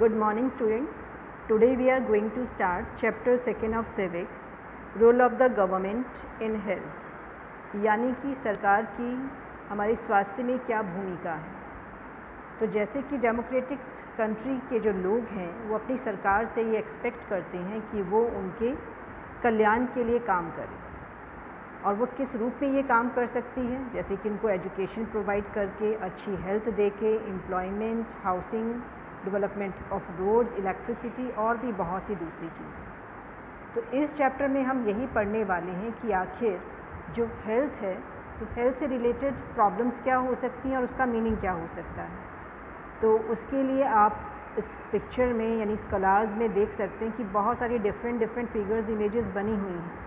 Good morning, students. Today we are going to start chapter 2nd of civics, role of the government in health. यानी कि सरकार की हमारे स्वास्थ्य में क्या भूमिका है? तो जैसे कि डेमोक्रेटिक कंट्री के जो लोग हैं, वो अपनी सरकार से ये एक्सपेक्ट करते हैं कि वो उनके कल्याण के लिए काम करे। और वो किस रूप में ये काम कर सकती है? जैसे कि इनको एजुकेशन प्रोवाइड करके, अच्छी हेल्थ दे के employment housing development of roads electricity और भी बहुत सी दूसरी चीज़ें। तो इस चैप्टर में हम यही पढ़ने वाले हैं कि आखिर जो हेल्थ है तो हेल्थ से रिलेटेड प्रॉब्लम्स क्या हो सकती हैं और उसका मीनिंग क्या हो सकता है? तो उसके लिए आप इस पिक्चर में, यानी इस कलाज में देख सकते हैं कि बहुत सारी डिफरेंट डिफरेंट फिगर्स इमेजेस बनी हुई हैं।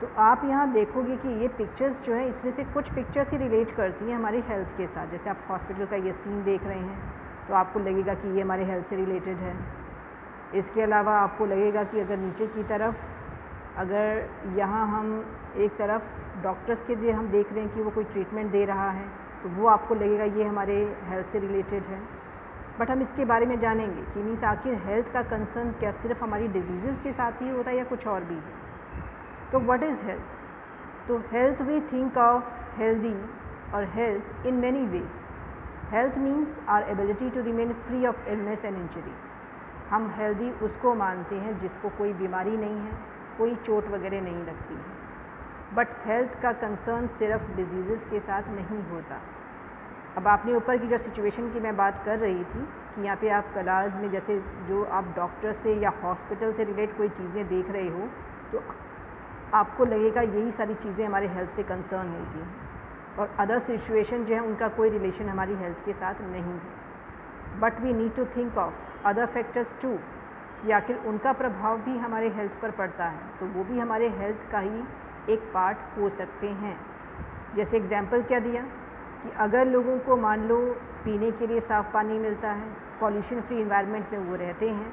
तो आप यहाँ देखोगे कि ये पिक्चर्स जो हैं, इसमें से कुछ पिक्चर्स ही रिलेट करती हैं हमारी हेल्थ के साथ। जैसे आप हॉस्पिटल का ये सीन देख रहे हैं। तो आपको लगेगा कि ये हमारे हेल्थ से रिलेटेड है। इसके अलावा आपको लगेगा कि अगर नीचे की तरफ़, अगर यहाँ हम एक तरफ़ डॉक्टर्स के लिए हम देख रहे हैं कि वो कोई ट्रीटमेंट दे रहा है तो वो आपको लगेगा ये हमारे हेल्थ से रिलेटेड है। बट हम इसके बारे में जानेंगे कि मीन्स आखिर हेल्थ का कंसर्न क्या सिर्फ़ हमारी डिज़ीज़ के साथ ही होता है या कुछ और भी है? तो व्हाट इज़ हेल्थ तो health we think of healthy और health in many ways health means our ability to remain free of illness and injuries हम हेल्दी उसको मानते हैं जिसको कोई बीमारी नहीं है, कोई चोट वगैरह नहीं लगती है। बट हेल्थ का कंसर्न सिर्फ़ डिज़ीज़ के साथ नहीं होता। अब आपने ऊपर की जो सिचुएशन की मैं बात कर रही थी कि यहाँ पे आप कलाज में जैसे जो आप डॉक्टर से या हॉस्पिटल से रिलेट कोई चीज़ें देख रहे हो तो आपको लगेगा यही सारी चीज़ें हमारे हेल्थ से कंसर्न होती हैं। और अदर सिचुएशन जो है, उनका कोई रिलेशन हमारी हेल्थ के साथ नहीं है। But we need to think of other factors too कि आखिर उनका प्रभाव भी हमारे हेल्थ पर पड़ता है तो वो भी हमारे हेल्थ का ही एक पार्ट हो सकते हैं। जैसे एग्ज़ाम्पल क्या दिया, कि अगर लोगों को मान लो पीने के लिए साफ़ पानी मिलता है पॉल्यूशन फ्री इन्वायरमेंट में वो रहते हैं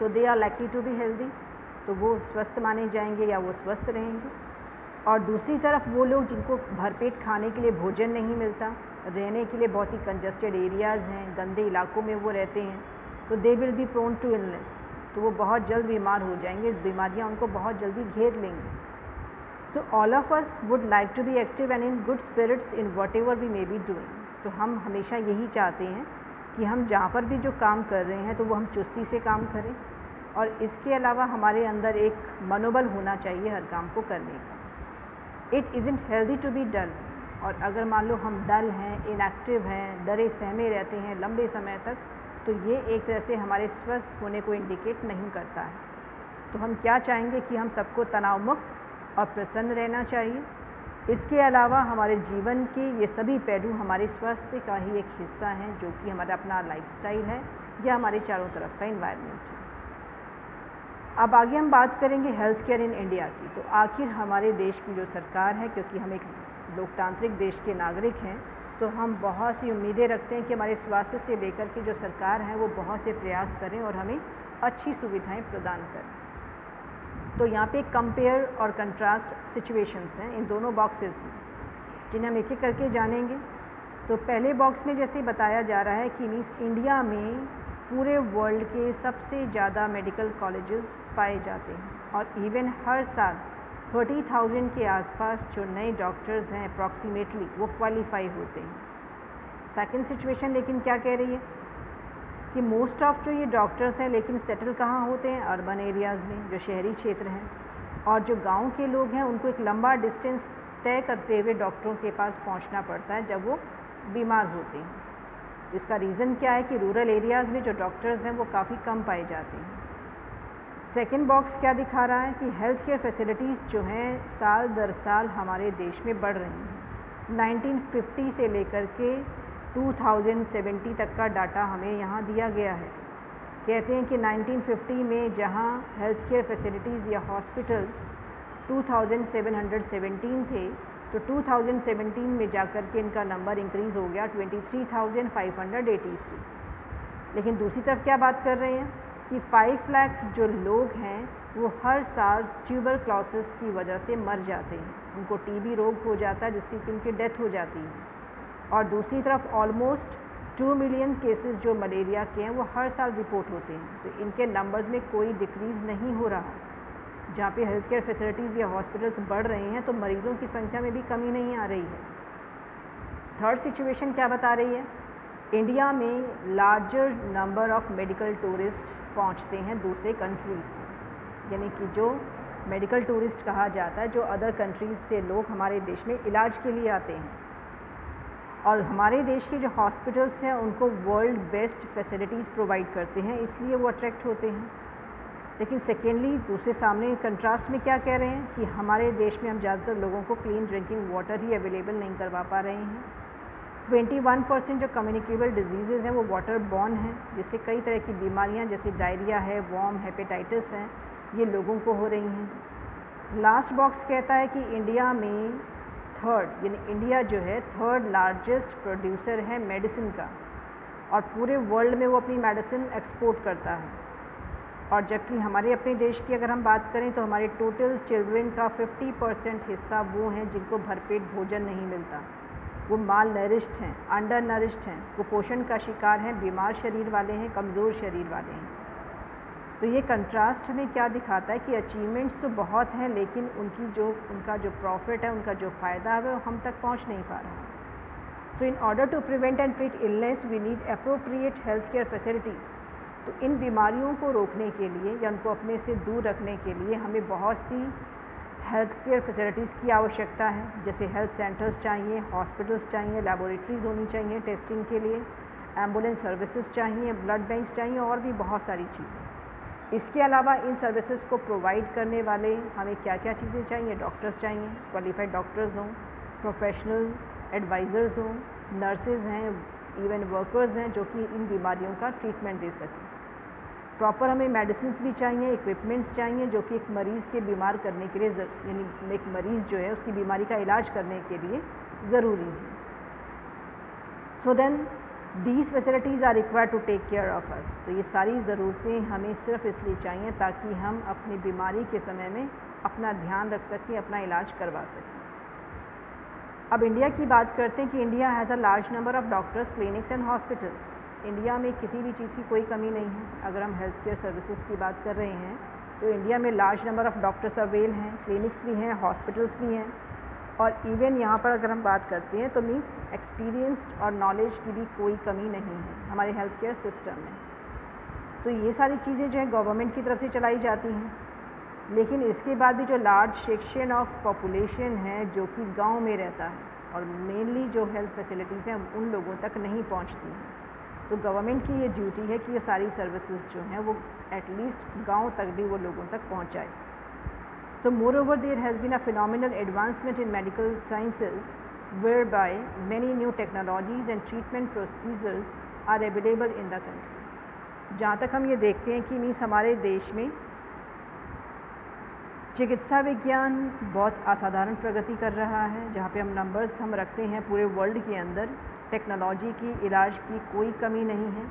तो they are likely to be healthy तो वो स्वस्थ माने जाएँगे या वो स्वस्थ रहेंगे। और दूसरी तरफ़ वो लोग जिनको भरपेट खाने के लिए भोजन नहीं मिलता, रहने के लिए बहुत ही कंजस्टेड एरियाज़ हैं, गंदे इलाकों में वो रहते हैं तो they will be prone to illness तो वो बहुत जल्द बीमार हो जाएँगे, बीमारियाँ उनको बहुत जल्दी घेर लेंगी। So all of us would like to be active and in good spirits in whatever we may be doing तो हम हमेशा यही चाहते हैं कि हम जहाँ पर भी जो काम कर रहे हैं तो वो हम चुस्ती से काम करें। और इसके अलावा हमारे अंदर एक मनोबल होना चाहिए हर काम को करने का। It isn't healthy to be dull और अगर मान लो हम डल हैं इनएक्टिव हैं, डरे, सहमे रहते हैं लंबे समय तक तो ये एक तरह से हमारे स्वस्थ होने को इंडिकेट नहीं करता है। तो हम क्या चाहेंगे कि हम सबको तनाव मुक्त और प्रसन्न रहना चाहिए? इसके अलावा हमारे जीवन के ये सभी पहलू हमारे स्वास्थ्य का ही एक हिस्सा हैं, जो कि हमारा अपना लाइफस्टाइल है, या हमारे चारों तरफ़ का इन्वायरमेंट है। अब आगे हम बात करेंगे हेल्थ केयर इन इंडिया की। तो आखिर हमारे देश की जो सरकार है, क्योंकि हम एक लोकतांत्रिक देश के नागरिक हैं तो हम बहुत सी उम्मीदें रखते हैं कि हमारे स्वास्थ्य से लेकर के जो सरकार है, वो बहुत से प्रयास करें और हमें अच्छी सुविधाएँ प्रदान करें। तो यहाँ पे कंपेयर और कंट्रास्ट सिचुएशंस हैं, इन दोनों बॉक्सेस में, जिन्हें हम एक एक करके जानेंगे। तो पहले बॉक्स में जैसे बताया जा रहा है कि मीन्स इंडिया में पूरे वर्ल्ड के सबसे ज़्यादा मेडिकल कॉलेजेस पाए जाते हैं और इवन हर साल थर्टी थाउज़ेंड के आसपास जो नए डॉक्टर्स हैं अप्रॉक्सीमेटली वो क्वालिफाई होते हैं। सेकंड सिचुएशन लेकिन क्या कह रही है? कि मोस्ट ऑफ़ जो ये डॉक्टर्स हैं, लेकिन सेटल कहाँ होते हैं? अर्बन एरियाज़ में, जो शहरी क्षेत्र हैं। और जो गाँव के लोग हैं, उनको एक लंबा डिस्टेंस तय करते हुए डॉक्टरों के पास पहुँचना पड़ता है, जब वो बीमार होते हैं। इसका रीज़न क्या है कि रूरल एरियाज़ में जो डॉक्टर्स हैं, वो काफ़ी कम पाए जाते हैं। सेकेंड बॉक्स क्या दिखा रहा है कि हेल्थ केयर फैसिलिटीज़ जो हैं साल दर साल हमारे देश में बढ़ रही हैं। 1950 से लेकर के 2070 तक का डाटा हमें यहाँ दिया गया है। कहते हैं कि 1950 में जहाँ हेल्थ केयर फैसिलिटीज़ या हॉस्पिटल्स 2717 थे तो 2017 में जाकर के इनका नंबर इंक्रीज़ हो गया 23,583 लेकिन दूसरी तरफ़ क्या बात कर रहे हैं? कि 5 लाख जो लोग हैं, वो हर साल ट्यूबर क्लॉसिस की वजह से मर जाते हैं। उनको टीबी रोग हो जाता है, जिससे कि उनकी डेथ हो जाती है। और दूसरी तरफ़ ऑलमोस्ट टू मिलियन केसेस जो मलेरिया के हैं, वो हर साल रिपोर्ट होते हैं। तो इनके नंबर्स में कोई डिक्रीज़ नहीं हो रहा। जहाँ पे हेल्थ केयर फैसिलिटीज़ या हॉस्पिटल्स बढ़ रहे हैं तो मरीज़ों की संख्या में भी कमी नहीं आ रही है। थर्ड सिचुएशन क्या बता रही है? इंडिया में larger number of medical tourist पहुँचते हैं दूसरे कंट्रीज़ यानी कि जो मेडिकल टूरिस्ट कहा जाता है, जो अदर कंट्रीज़ से लोग हमारे देश में इलाज के लिए आते हैं। और हमारे देश के जो हॉस्पिटल्स हैं, उनको वर्ल्ड बेस्ट फैसिलिटीज़ प्रोवाइड करते हैं, इसलिए वो अट्रैक्ट होते हैं। लेकिन सेकेंडली दूसरे सामने कंट्रास्ट में क्या कह रहे हैं कि हमारे देश में हम ज़्यादातर लोगों को क्लीन ड्रिंकिंग वाटर ही अवेलेबल नहीं करवा पा रहे हैं। 21 परसेंट जो कम्युनिकेबल डिज़ीज़ हैं, वो वाटर बॉर्न हैं, जिससे कई तरह की बीमारियाँ, जैसे डायरिया है वॉम हेपेटाइटिस हैं, ये लोगों को हो रही हैं। लास्ट बॉक्स कहता है कि इंडिया में थर्ड यानी इंडिया जो है थर्ड लार्जेस्ट प्रोड्यूसर है मेडिसिन का, और पूरे वर्ल्ड में वो अपनी मेडिसिन एक्सपोर्ट करता है। और जबकि हमारे अपने देश की अगर हम बात करें तो हमारे टोटल चिल्ड्रन का 50 परसेंट हिस्सा वो हैं जिनको भरपेट भोजन नहीं मिलता। वो माल नरिश्ड हैं अंडर नरिश्ड हैं, कुपोषण का शिकार हैं, बीमार शरीर वाले हैं, कमज़ोर शरीर वाले हैं। तो ये कंट्रास्ट हमें क्या दिखाता है कि अचीवमेंट्स तो बहुत हैं, लेकिन उनकी जो, उनका जो प्रॉफिट है, उनका जो फ़ायदा है, वो हम तक पहुँच नहीं पा रहा so in order to prevent and treat illness we need appropriate health care facilities तो इन बीमारियों को रोकने के लिए या उनको अपने से दूर रखने के लिए हमें बहुत सी हेल्थ केयर फैसिलिटीज़ की आवश्यकता है, जैसे हेल्थ सेंटर्स चाहिए हॉस्पिटल्स चाहिए लेबोरेटरीज़ होनी चाहिए टेस्टिंग के लिए एंबुलेंस सर्विसेज़ चाहिए ब्लड बैंक चाहिए और भी बहुत सारी चीज़ें। इसके अलावा इन सर्विसेज़ को प्रोवाइड करने वाले हमें क्या क्या चीज़ें चाहिए? डॉक्टर्स चाहिए क्वालिफाइड डॉक्टर्स हों प्रोफेशनल एडवाइज़र्स हों नर्सेज हैं इवन वर्कर्स हैं जो कि इन बीमारियों का ट्रीटमेंट दे सकें। प्रॉपर हमें मेडिसिन भी चाहिए इक्विपमेंट्स चाहिए, जो कि एक मरीज़ के बीमार करने के लिए यानी एक मरीज़ जो है, उसकी बीमारी का इलाज करने के लिए ज़रूरी है। So then these facilities are required to take care of us तो ये सारी ज़रूरतें हमें सिर्फ़ इसलिए चाहिए ताकि हम अपनी बीमारी के समय में अपना ध्यान रख सकें, अपना इलाज करवा सकें। अब इंडिया की बात करते हैं कि India has a large number of doctors clinics and hospitals India में किसी भी चीज़ की कोई कमी नहीं है। अगर हम हेल्थ केयर सर्विसेज़ की बात कर रहे हैं तो इंडिया में large number of doctors avail हैं क्लिनिक्स भी हैं हॉस्पिटल्स भी हैं। और इवन यहाँ पर अगर हम बात करते हैं तो मीन्स एक्सपीरियंस्ड और नॉलेज की भी कोई कमी नहीं है हमारे हेल्थ केयर सिस्टम में। तो ये सारी चीज़ें जो है गवर्नमेंट की तरफ़ से चलाई जाती हैं। लेकिन इसके बाद भी जो लार्ज सेक्शन ऑफ़ पॉपुलेशन है, जो कि गाँव में रहता है, और मेनली जो हेल्थ फैसिलिटीज़ हैं उन लोगों तक नहीं पहुँचती हैं। तो गवर्नमेंट की ये ड्यूटी है कि ये सारी सर्विसेज़ जो हैं, वो एटलीस्ट गाँव तक भी वो लोगों तक पहुँचाए। So moreover there has been a phenomenal advancement in medical sciences whereby many new technologies and treatment procedures are available in the जहाँ तक हम ये देखते हैं कि मीन्स हमारे देश में चिकित्सा विज्ञान बहुत असाधारण प्रगति कर रहा है, जहाँ पे हम नंबर्स हम रखते हैं पूरे वर्ल्ड के अंदर टेक्नोलॉजी की, इलाज की कोई कमी नहीं है।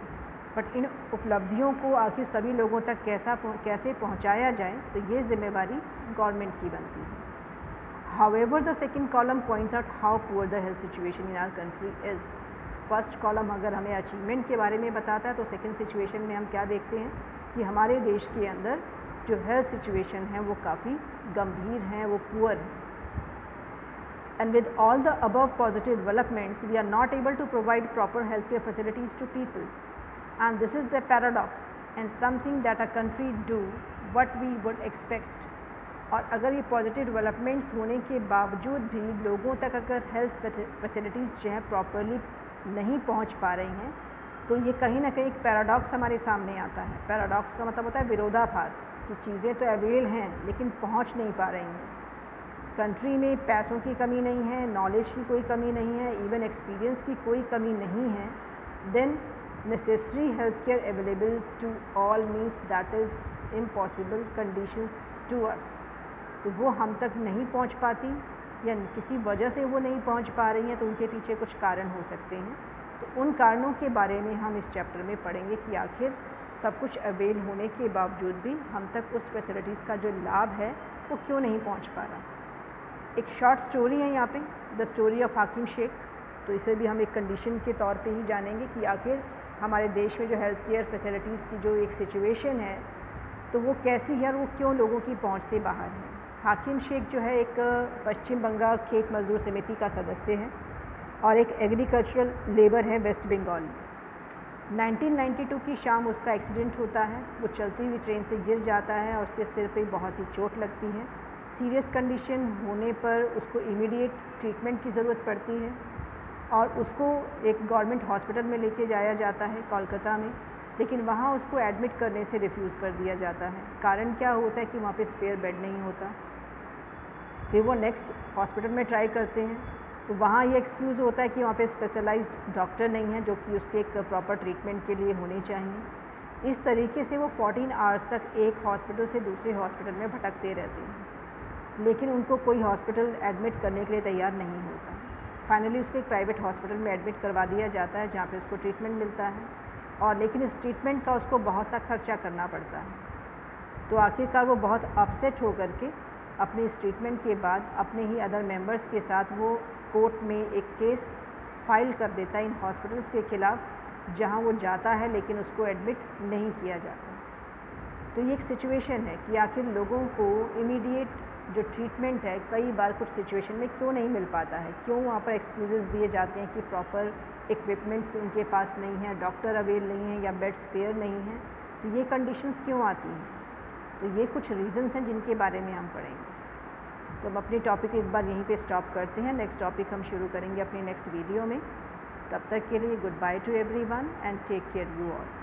बट इन उपलब्धियों को आखिर सभी लोगों तक कैसा कैसे पहुँचाया जाए तो ये जिम्मेवारी गवर्नमेंट की बनती है। However the second column points out how poor the health situation in our country is first column अगर हमें अचीवमेंट के बारे में बताता है तो सेकेंड सिचुएशन में हम क्या देखते हैं? कि हमारे देश के अंदर जो हेल्थ सिचुएशन है, वो काफ़ी गंभीर हैं, वो पुअर है। And with all the above positive developments we are not able to provide proper healthcare facilities to people and this is the paradox and something that a country do what we would expect और अगर ये positive developments होने के बावजूद भी लोगों तक अगर हेल्थ फैसिलिटीज़ जो हैं प्रॉपरली नहीं पहुँच पा रही हैं तो ये कहीं ना कहीं एक पैराडॉक्स हमारे सामने आता है पैराडॉक्स का मतलब होता है विरोधाभास कि चीज़ें तो अवेल हैं लेकिन पहुँच नहीं पा रही हैं कंट्री में पैसों की कमी नहीं है नॉलेज की कोई कमी नहीं है इवन एक्सपीरियंस की कोई कमी नहीं है then necessary healthcare available to all means that is impossible conditions to us. तो वो हम तक नहीं पहुँच पाती, या किसी वजह से वो नहीं पहुँच पा रही हैं तो उनके पीछे कुछ कारण हो सकते हैं। तो उन कारणों के बारे में हम इस चैप्टर में पढ़ेंगे कि आखिर सब कुछ अवेल होने के बावजूद भी हम तक उस फैसिलिटीज़ का जो लाभ है, वो क्यों नहीं पहुँच पा रहा। एक शॉर्ट स्टोरी है यहाँ पे द स्टोरी ऑफ़ हाकिम शेख तो इसे भी हम एक कंडीशन के तौर पे ही जानेंगे कि आखिर हमारे देश में जो हेल्थ केयर फैसिलिटीज़ की जो एक सिचुएशन है तो वो कैसी है और वो क्यों लोगों की पहुँच से बाहर है। हाकिम शेख जो है एक पश्चिम बंगाल खेत मजदूर समिति का सदस्य है और एक एग्रीकल्चरल लेबर है वेस्ट बंगाल में। 1992 की शाम उसका एक्सीडेंट होता है, वो चलती हुई ट्रेन से गिर जाता है और उसके सिर पे बहुत सी चोट लगती है। सीरियस कंडीशन होने पर उसको इमीडिएट ट्रीटमेंट की ज़रूरत पड़ती है और उसको एक गवर्नमेंट हॉस्पिटल में लेके जाया जाता है कोलकाता में, लेकिन वहाँ उसको एडमिट करने से रिफ्यूज़ कर दिया जाता है। कारण क्या होता है कि वहाँ पे स्पेयर बेड नहीं होता। फिर वो नेक्स्ट हॉस्पिटल में ट्राई करते हैं तो वहाँ ये एक्सक्यूज़ होता है कि वहाँ पे स्पेशलाइज्ड डॉक्टर नहीं है, जो कि उसके एक प्रॉपर ट्रीटमेंट के लिए होने चाहिए। इस तरीके से वो 14 आवर्स तक एक हॉस्पिटल से दूसरे हॉस्पिटल में भटकते रहते हैं। लेकिन उनको कोई हॉस्पिटल एडमिट करने के लिए तैयार नहीं होता। फाइनली उसको एक प्राइवेट हॉस्पिटल में एडमिट करवा दिया जाता है, जहाँ पर उसको ट्रीटमेंट मिलता है। और लेकिन इस ट्रीटमेंट का उसको बहुत सा खर्चा करना पड़ता है। तो आखिरकार वो बहुत अपसेट होकर के अपने इस ट्रीटमेंट के बाद अपने ही अदर मेंबर्स के साथ वो कोर्ट में एक केस फ़ाइल कर देता है इन हॉस्पिटल्स के ख़िलाफ़, जहाँ वो जाता है लेकिन उसको एडमिट नहीं किया जाता। तो ये एक सिचुएशन है कि आखिर लोगों को इमीडिएट जो ट्रीटमेंट है, कई बार कुछ सिचुएशन में क्यों नहीं मिल पाता है? क्यों वहाँ पर एक्सक्यूज़ दिए जाते हैं कि प्रॉपर इक्विपमेंट्स उनके पास नहीं है डॉक्टर अवेल नहीं है या बेड स्पेयर नहीं है? तो ये कंडीशंस क्यों आती हैं? तो ये कुछ रीज़न्स हैं जिनके बारे में हम पढ़ेंगे। तो हम अपनी टॉपिक एक बार यहीं पे स्टॉप करते हैं। नेक्स्ट टॉपिक हम शुरू करेंगे अपनी नेक्स्ट वीडियो में। तब तक के लिए goodbye to everyone and take care you all